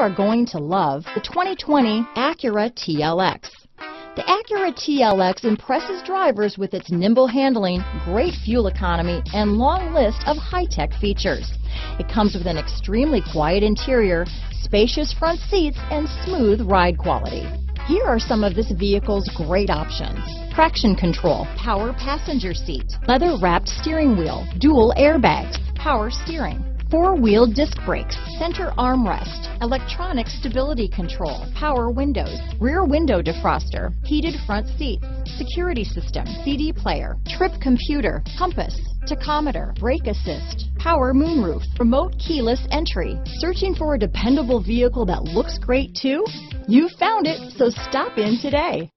are going to love the 2020 Acura TLX. The Acura TLX impresses drivers with its nimble handling, great fuel economy, and long list of high-tech features. It comes with an extremely quiet interior, spacious front seats, and smooth ride quality. Here are some of this vehicle's great options. Traction control, power passenger seat, leather wrapped steering wheel, dual airbags, power steering, four-wheel disc brakes, center armrest, electronic stability control, power windows, rear window defroster, heated front seats, security system, CD player, trip computer, compass, tachometer, brake assist, power moonroof, remote keyless entry. Searching for a dependable vehicle that looks great too? You found it, so stop in today.